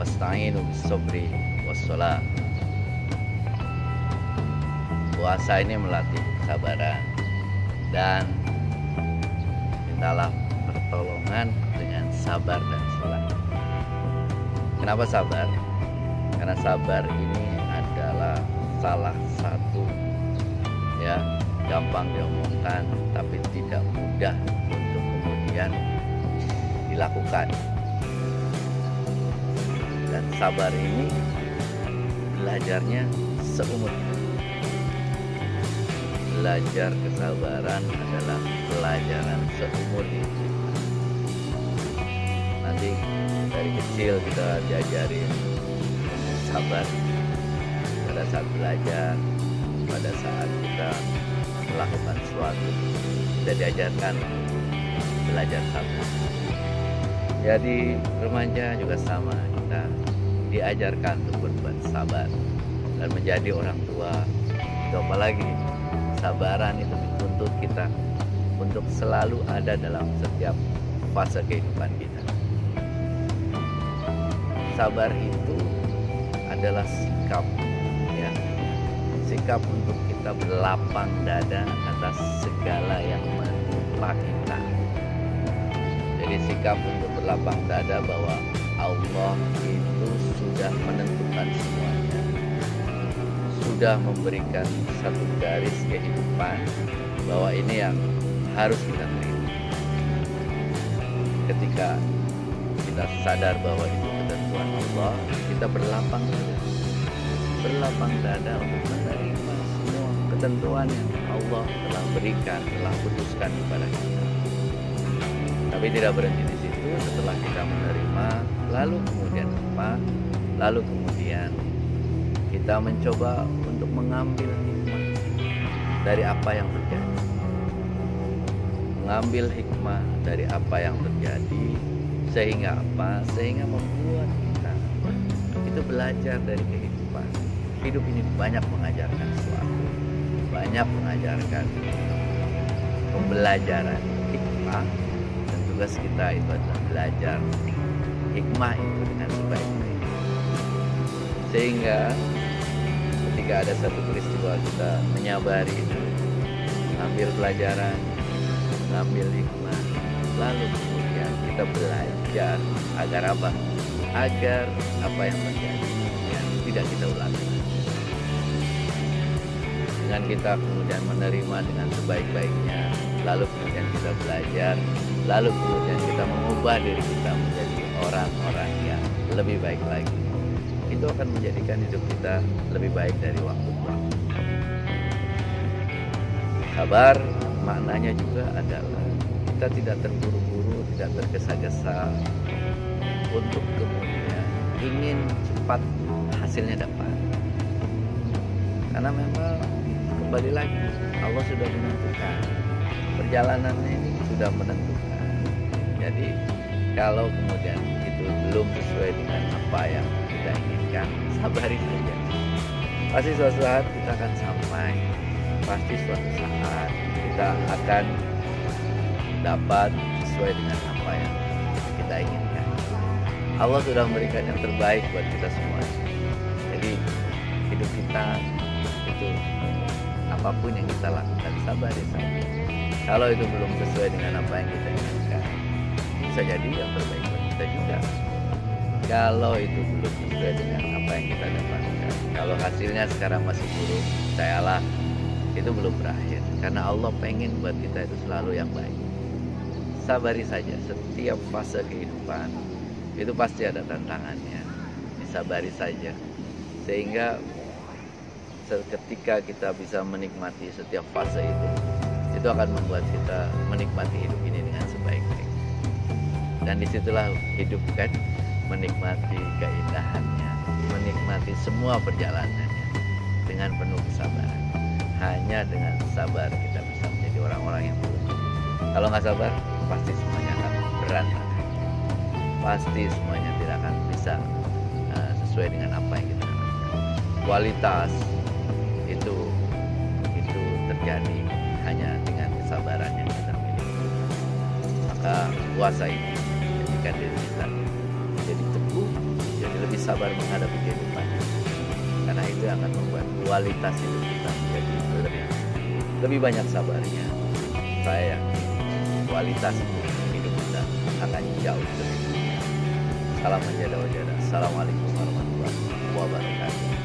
wasta'inu bis-sabri was-shalah. Puasa ini melatih kesabaran dan mintalah pertolongan dengan sabar dan sholat. Kenapa sabar? Karena sabar ini adalah salah satu ya gampang diomongkan tapi tidak mudah untuk kemudian dilakukan dan sabar ini belajarnya seumur belajar kesabaran adalah pelajaran seumur hidup. Nanti dari kecil kita diajarin sabar pada saat belajar pada saat kita melakukan sesuatu. Kita diajarkan belajar sabar. Jadi remaja juga sama kita diajarkan untuk berbuat sabar dan menjadi orang tua itu apalagi kesabaran itu dituntut kita untuk selalu ada dalam setiap fase kehidupan kita. Sabar itu adalah sikap ya. Sikap untuk kita berlapang dada atas segala yang menimpa kita. Jadi sikap untuk berlapang dada bahwa Allah itu sudah menentukan semuanya sudah memberikan satu garis kehidupan bahwa ini yang harus kita terima. Ketika kita sadar bahwa itu ketentuan Allah, kita berlapang dada, berlapang dada untuk menerima semua ketentuan yang Allah telah berikan, telah putuskan kepada kita. Tapi tidak berhenti di situ. Setelah kita menerima, lalu kemudian apa? Lalu kemudian kita mencoba untuk mengambil hikmah dari apa yang terjadi. Mengambil hikmah dari apa yang terjadi sehingga apa? Sehingga membuat kita itu belajar dari kehidupan. Hidup ini banyak mengajarkan sesuatu, banyak mengajarkan pembelajaran hikmah dan tugas kita itu adalah belajar hikmah itu dengan sebaik-baiknya. Sehingga ketika ada satu peristiwa kita menyabari itu mengambil pelajaran mengambil hikmah lalu kemudian kita belajar agar apa? Agar apa yang terjadi ya, tidak kita ulangi. Dengan kita kemudian menerima dengan sebaik-baiknya lalu kemudian kita belajar lalu kemudian kita mengubah diri kita menjadi orang-orang yang lebih baik lagi itu akan menjadikan hidup kita lebih baik dari waktu ke waktu. Sabar maknanya juga adalah kita tidak terburu-buru, tidak tergesa-gesa untuk kemudian ingin cepat hasilnya dapat. Karena memang kembali lagi Allah sudah menentukan perjalanannya ini sudah menentukan. Jadi kalau kemudian itu belum sesuai dengan apa yang kita inginkan, sabari saja. Pasti suatu saat kita akan sampai, pasti suatu saat kita akan dapat sesuai dengan apa yang kita inginkan. Allah sudah memberikan yang terbaik buat kita semua. Jadi hidup kita itu apa pun yang kita lakukan sabari saja. Kalau itu belum sesuai dengan apa yang kita inginkan, bisa jadi yang terbaik buat kita juga kalau itu belum sesuai dengan apa yang kita dapatkan. Kalau hasilnya sekarang masih buruk percayalah itu belum berakhir. Karena Allah pengen buat kita itu selalu yang baik. Sabari saja setiap fase kehidupan itu pasti ada tantangannya. Disabari saja. Sehingga ketika kita bisa menikmati setiap fase itu itu akan membuat kita menikmati hidup ini dengan sebaik-baik. Dan di situlah hidup kan menikmati keindahannya menikmati semua perjalanannya dengan penuh kesabaran. Hanya dengan sabar kita bisa menjadi orang-orang yang beruntung kalau nggak sabar pasti semuanya akan berantakan. Pasti semuanya tidak akan bisa uh, sesuai dengan apa yang kita harapkan. Kualitas itu itu terjadi hanya dengan kesabaran yang kita miliki. Maka puasa ini jadikan diri kita jadi teguh jadi lebih sabar menghadapi kehidupan. Karena itu akan membuat kualitas hidup kita menjadi lebih lebih banyak sabarnya. Saya yakin kualitas hidup kita akan jauh lebih salam menjaga wajah assalamualaikum warahmatullahi wabarakatuh